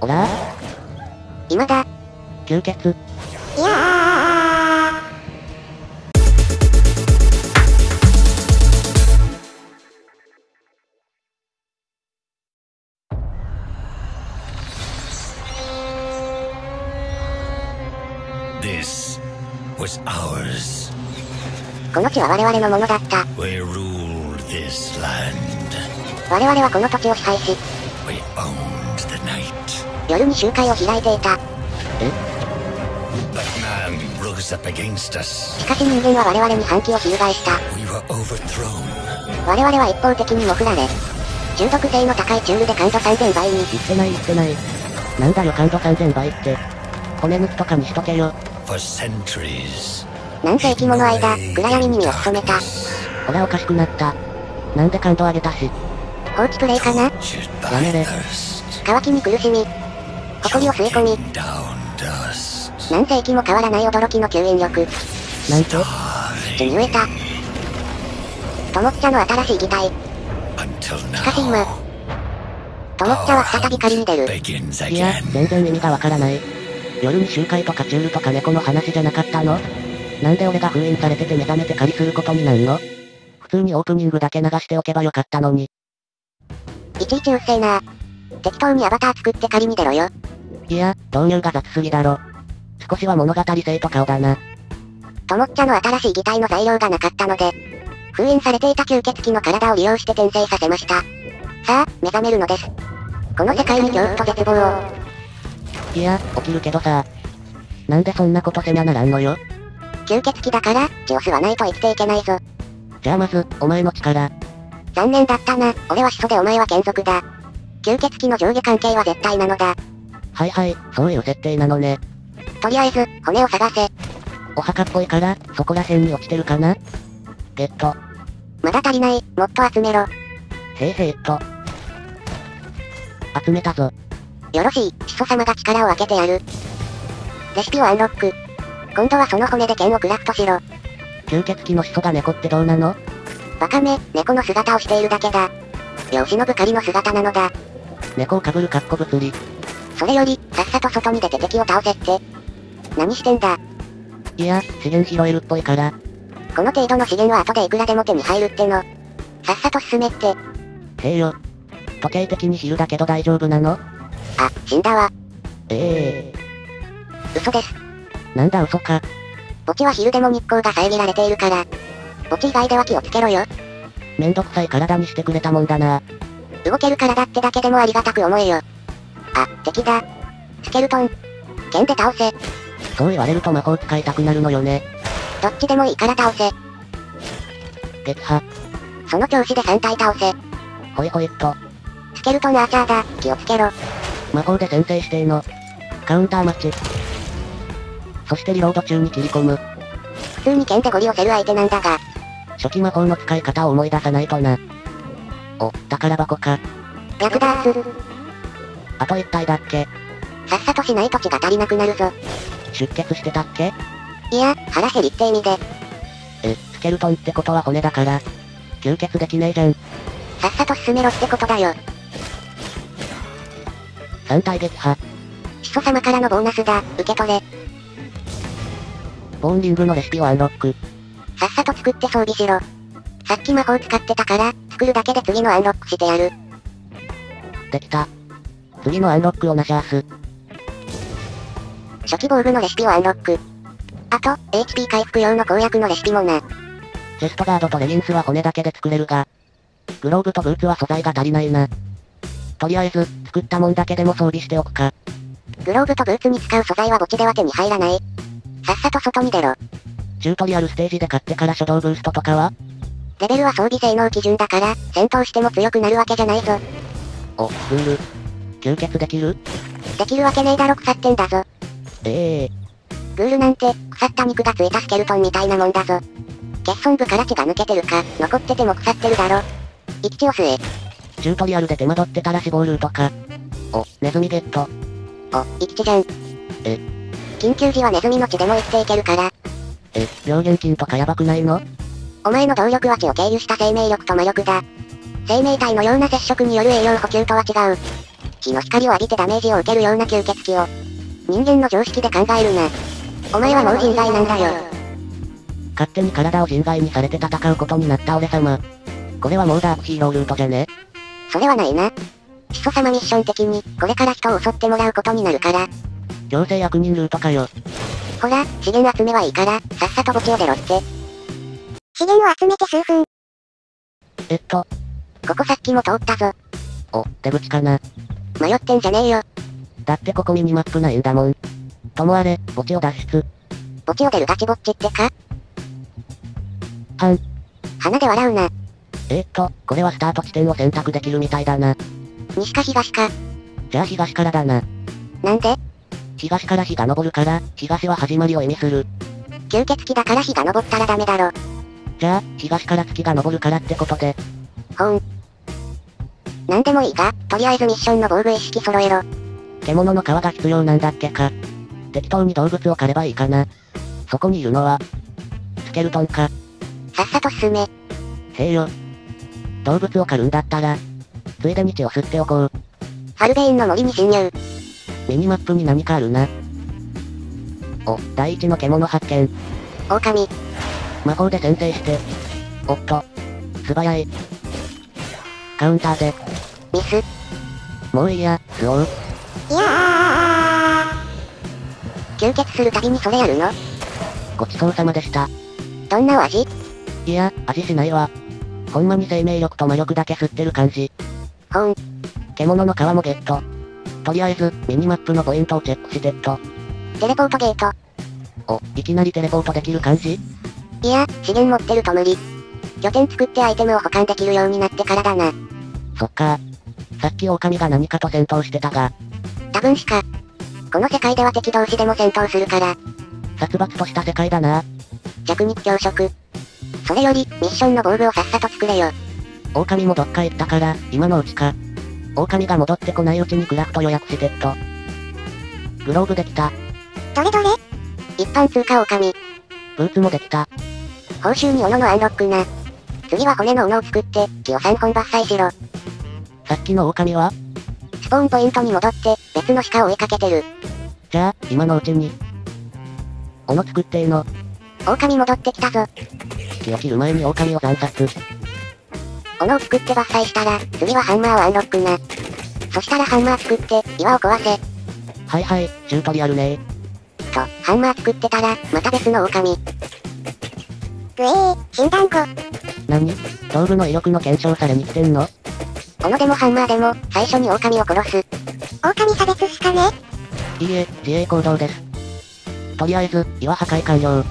オラ今だ。吸血。いやー This was ours. この地は我々のものだった。We ruled this land. 我々はこの土地を支配し、We owned night. 夜に集会を開いていた。しかし人間は我々に反旗を翻した。我々は一方的にも振られ、中毒性の高いチュールで感度3000倍に、言ってない言ってない。なんだよ感度3000倍って。骨抜きとかにしとけよ。何世紀もの間、暗闇に身を潜めた。ほらおかしくなった。なんで感度上げたし。放置プレイかな？やめれ.乾きに苦しみ、埃を吸い込み、Down dust. 何世紀も変わらない驚きの吸引力。なんて血に飢えた。ともっちゃの新しい擬態。Until しかし今.ともっちゃは再び狩りに出る。いや全然意味がわからない。夜に集会とかチュールとか猫の話じゃなかったの？なんで俺が封印されてて目覚めて狩りすることになんの？普通にオープニングだけ流しておけばよかったのに。いちいちうっせえな。適当にアバター作って狩りに出ろよ。いや、導入が雑すぎだろ。少しは物語性と顔だな。ともっちゃの新しい擬態の材料がなかったので、封印されていた吸血鬼の体を利用して転生させました。さあ、目覚めるのです。この世界に恐怖と絶望を。いや、起きるけどさ。なんでそんなことせなならんのよ。吸血鬼だから、血を吸わないと生きていけないぞ。じゃあまず、お前の力。残念だったな。俺は始祖でお前は眷属だ。吸血鬼の上下関係は絶対なのだ。はいはい、そういう設定なのね。とりあえず、骨を探せ。お墓っぽいから、そこら辺に落ちてるかな？ゲット。まだ足りない。もっと集めろ。へいへいっと。集めたぞ。よろしい、始祖様が力を分けてやる。レシピをアンロック。今度はその骨で剣をクラフトしろ。吸血鬼の始祖が猫ってどうなの？バカめ、猫の姿をしているだけだ。養子のぶかりの姿なのだ。猫をかぶるかっこ物理。それより、さっさと外に出て敵を倒せって。何してんだ。いや、資源拾えるっぽいから。この程度の資源は後でいくらでも手に入るっての。さっさと進めって。へいよ。時計的に昼だけど大丈夫なの？あ、死んだわ。ええ嘘です。ー。なんだ嘘か。墓地は昼でも日光が遮られているから。墓地以外では気をつけろよ。めんどくさい体にしてくれたもんだな。動ける体ってだけでもありがたく思えよ。あ、敵だ。スケルトン。剣で倒せ。そう言われると魔法使いたくなるのよね。どっちでもいいから倒せ。撃破。その調子で3体倒せ。ほいほいっと。スケルトンアーチャーだ。気をつけろ。魔法で先制してえの。カウンター待ち。そしてリロード中に切り込む。普通に剣でゴリ押せる相手なんだが、初期魔法の使い方を思い出さないとな。お、宝箱か。略ダース。あと1体だっけ？さっさとしないと血が足りなくなるぞ。出血してたっけ？いや、腹減りって意味で、え、スケルトンってことは骨だから。吸血できねえじゃん。さっさと進めろってことだよ。3体撃破。始祖様からのボーナスだ。受け取れ。ボーンリングのレシピをアンロック。さっさと作って装備しろ。さっき魔法使ってたから、作るだけで次のアンロックしてやる。できた。次のアンロックをなしゃーす。初期防具のレシピをアンロック。あと、HP 回復用の攻略のレシピもな。チェストガードとレギンスは骨だけで作れるが、グローブとブーツは素材が足りないな。とりあえず、作ったもんだけでも装備しておくか。グローブとブーツに使う素材は墓地では手に入らない。さっさと外に出ろ。チュートリアルステージで買ってから初動ブーストとかはレベルは装備性能基準だから、戦闘しても強くなるわけじゃないぞ。お、グール。吸血できる？できるわけねえだろ腐ってんだぞ。ええグールなんて、腐った肉がついたスケルトンみたいなもんだぞ。欠損部から血が抜けてるか、残ってても腐ってるだろ。生き血を吸え。チュートリアルで手間取ってたら死亡ルートか。お、ネズミゲット。お、生き血じゃん。え緊急時はネズミの血でも生きていけるから、え、病原菌とかやばくないの？お前の動力は血を経由した生命力と魔力だ。生命体のような接触による栄養補給とは違う。日の光を浴びてダメージを受けるような吸血鬼を。人間の常識で考えるな。お前はもう人外なんだよ。勝手に体を人外にされて戦うことになった俺様。これはもうダークヒーロールートじゃね？それはないな。始祖様ミッション的に、これから人を襲ってもらうことになるから。強制悪人ルートかよ。ほら、資源集めはいいから、さっさと墓地を出ろって。資源を集めて数分。えっと、ここさっきも通ったぞ。お、出口かな。迷ってんじゃねえよ。だってここミニマップないんだもん。ともあれ、墓地を脱出。墓地を出るガチぼっちってか？はん。鼻で笑うな。えー、っと、これはスタート地点を選択できるみたいだな。西か東か。じゃあ東からだな。なんで？東から日が昇るから、東は始まりを意味する。吸血鬼だから日が昇ったらダメだろ。じゃあ、東から月が昇るからってことで。ほん。なんでもいいが、とりあえずミッションの防具一式揃えろ。獣の皮が必要なんだっけか。適当に動物を狩ればいいかな。そこにいるのは、スケルトンか。さっさと進め。へえよ。動物を狩るんだったら、ついでに血を吸っておこう。ファルベインの森に侵入。ミニマップに何かあるな。お、第一の獣発見。狼。魔法で先制して。おっと。素早い。カウンターで。ミス。もういいや、スオー。いやー。吸血するたびにそれやるの？ごちそうさまでした。どんなお味？いや、味しないわ。ほんまに生命力と魔力だけ吸ってる感じ。ほん。獣の皮もゲット。とりあえず、ミニマップのポイントをチェックしてっと。テレポートゲート。お、いきなりテレポートできる感じ？いや、資源持ってると無理。拠点作ってアイテムを保管できるようになってからだな。そっかさっき狼が何かと戦闘してたが、多分しか。この世界では敵同士でも戦闘するから、殺伐とした世界だな。弱肉強食。それより、ミッションの防具をさっさと作れよ。狼もどっか行ったから、今のうちか。狼が戻ってこないうちにクラフト予約してっと。グローブできた。どれどれ？一般通貨狼。ブーツもできた。報酬に斧のアンロックな。次は骨の斧を作って、木を3本伐採しろ。さっきの狼は？スポーンポイントに戻って、別の鹿を追いかけてる。じゃあ、今のうちに。斧作ってえの？狼戻ってきたぞ。木を切る前に狼を惨殺。斧を作って伐採したら、次はハンマーをアンロックな。そしたらハンマー作って、岩を壊せ。はいはい、チュートリアルねと、ハンマー作ってたら、また別の狼。ぐえー、診断後。何？道具の威力の検証されに来てんの？斧でもハンマーでも、最初に狼を殺す。狼差別っすかね？いいえ、自衛行動です。とりあえず、岩破壊完了。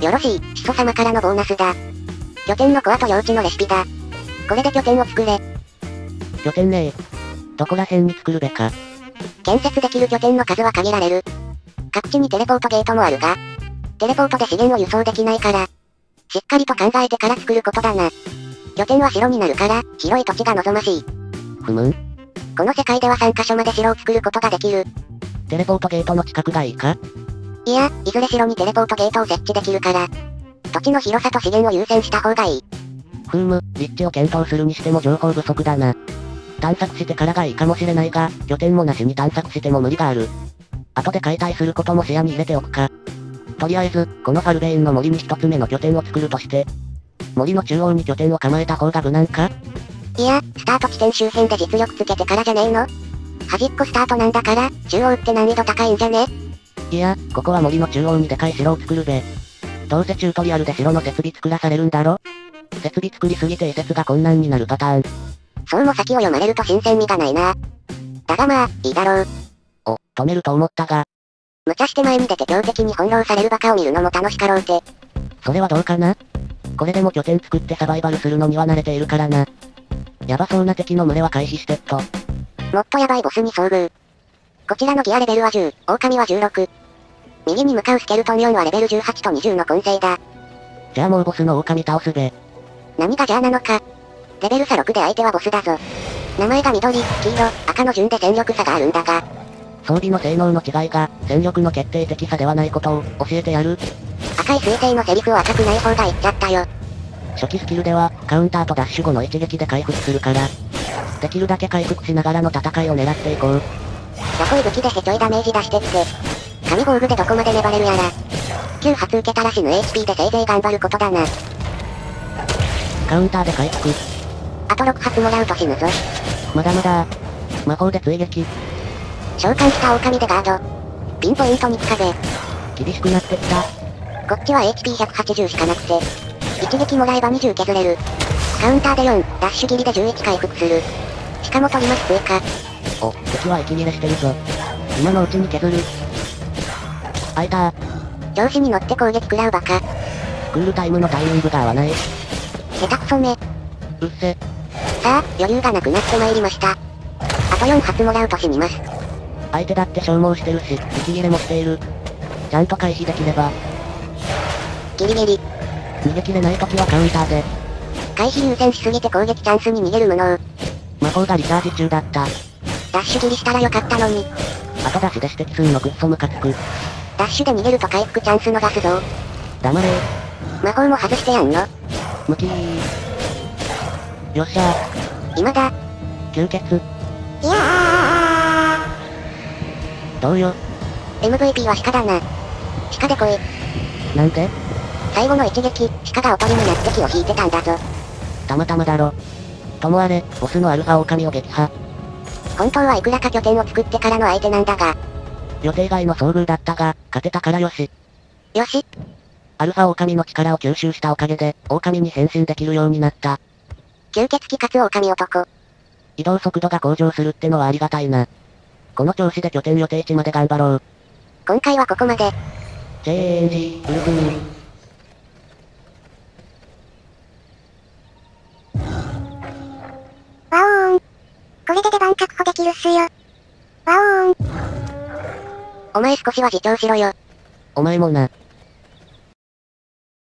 よろしい、始祖様からのボーナスだ。拠点のコアと幼稚のレシピだ。これで拠点を作れ。拠点ねえ。どこら辺に作るべか。建設できる拠点の数は限られる。各地にテレポートゲートもあるが、テレポートで資源を輸送できないから、しっかりと考えてから作ることだな。拠点は城になるから、広い土地が望ましい。ふむ？んこの世界では3カ所まで城を作ることができる。テレポートゲートの近くがいいか？いや、いずれ城にテレポートゲートを設置できるから、土地の広さと資源を優先した方がいい。ふーむ、立地を検討するにしても情報不足だな。探索してからがいいかもしれないが、拠点もなしに探索しても無理がある。後で解体することも視野に入れておくか。とりあえず、このファルベインの森に一つ目の拠点を作るとして、森の中央に拠点を構えた方が無難か？いや、スタート地点周辺で実力つけてからじゃねえの？端っこスタートなんだから、中央って難易度高いんじゃね？いや、ここは森の中央にでかい城を作るべ。どうせチュートリアルで城の設備作らされるんだろ？設備作りすぎて移設が困難になるパターン。そうも先を読まれると新鮮味がないな。だがまあ、いいだろう。お、止めると思ったが、無茶して前に出て強敵に翻弄されるバカを見るのも楽しかろうて。それはどうかな？これでも拠点作ってサバイバルするのには慣れているからな。やばそうな敵の群れは回避してっと。もっとヤバいボスに遭遇。こちらのギアレベルは10、狼は16。右に向かうスケルトン4はレベル18と20の混成だ。じゃあもうボスの狼倒すべ。何がじゃあなのか。レベル差6で相手はボスだぞ。名前が緑、黄色、赤の順で戦力差があるんだが、装備の性能の違いが、戦力の決定的差ではないことを、教えてやる。赤い水星のセリフを赤くない方が言っちゃったよ。初期スキルでは、カウンターとダッシュ後の一撃で回復するから。できるだけ回復しながらの戦いを狙っていこう。どこい武器でへちょいダメージ出してって。神防具でどこまで粘れるやら。9発受けたら死ぬ HP でせいぜい頑張ることだな。カウンターで回復。あと6発もらうと死ぬぞ。まだまだ。魔法で追撃。召喚した狼でガード。ピンポイントにつかぜ。厳しくなってきた。こっちは HP180 しかなくて。一撃もらえば20削れる。カウンターで4、ダッシュ切りで11回復する。しかも取ります追加。お、敵は息切れしてるぞ。今のうちに削る。開いた調子に乗って攻撃食らうバカ。クールタイムのタイミングが合わない。下手くそめ。うっせ。さあ、余裕がなくなってまいりました。あと4発もらうと死にます。相手だって消耗してるし、息切れもしている。ちゃんと回避できれば。ギリギリ。逃げ切れない時はカウンターで。回避優先しすぎて攻撃チャンスに逃げる無能。魔法がリチャージ中だった。ダッシュ切りしたらよかったのに。後出しで指摘すんのくっそムカつく。ダッシュで逃げると回復チャンス逃すぞ。黙れ魔法も外してやんの。ムキー。よっしゃ今だ。吸血。どうよ？ー !MVP は鹿だな。鹿で来い。なんで最後の一撃、鹿がおとりになって気を引いてたんだぞ。たまたまだろ。ともあれ、ボスのアルファ狼を撃破。本当はいくらか拠点を作ってからの相手なんだが。予定外の遭遇だったが、勝てたからよし。よし。アルファ狼の力を吸収したおかげで、狼に変身できるようになった。吸血鬼かつ狼男。移動速度が向上するってのはありがたいな。この調子で拠点予定地まで頑張ろう。今回はここまで。チェンジ、ウルフミン。ワオーン。これで出番確保できるっすよ。ワオーン。お前少しは自重しろよ。お前もな。